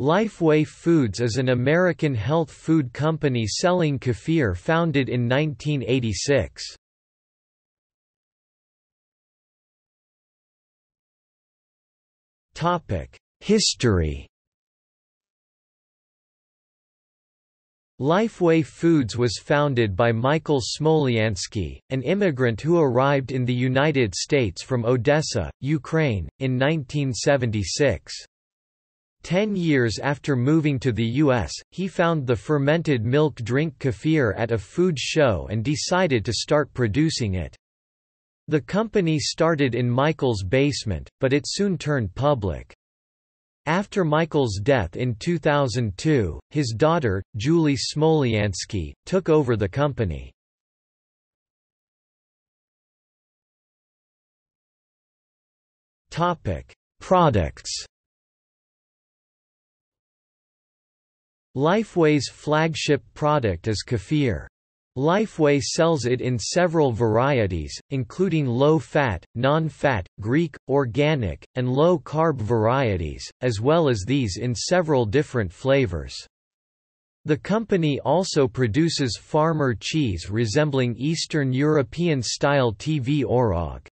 Lifeway Foods is an American health food company selling kefir founded in 1986. History Lifeway Foods was founded by Michael Smolyansky, an immigrant who arrived in the United States from Odessa, Ukraine, in 1976. Ten years after moving to the U.S., he found the fermented milk drink kefir at a food show and decided to start producing it. The company started in Michael's basement, but it soon turned public. After Michael's death in 2002, his daughter, Julie Smolyansky, took over the company. Products Lifeway's flagship product is kefir. Lifeway sells it in several varieties, including low-fat, non-fat, Greek, organic, and low-carb varieties, as well as these in several different flavors. The company also produces farmer cheese resembling Eastern European-style tvorog.